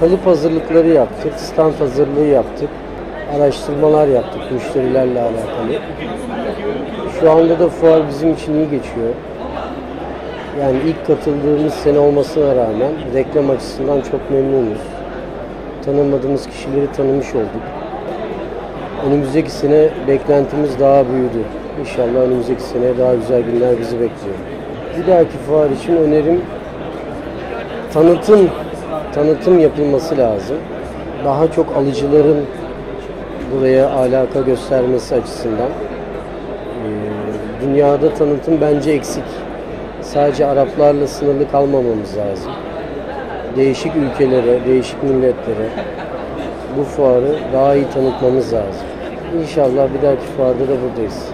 kalıp hazırlıkları yaptık, stand hazırlığı yaptık, araştırmalar yaptık müşterilerle alakalı. Şu anda da fuar bizim için iyi geçiyor. Yani ilk katıldığımız sene olmasına rağmen reklam açısından çok memnunuz. Tanımadığımız kişileri tanımış olduk. Önümüzdeki sene beklentimiz daha büyüdü. İnşallah önümüzdeki sene daha güzel günler bizi bekliyor. Bir dahaki fuar için önerim tanıtım tanıtım yapılması lazım. Daha çok alıcıların buraya alaka göstermesi açısından. Ee, dünyada tanıtım bence eksik. Sadece Araplarla sınırlı kalmamamız lazım. Değişik ülkelere, değişik milletlere bu fuarı daha iyi tanıtmamız lazım. İnşallah bir dahaki fuarda da buradayız.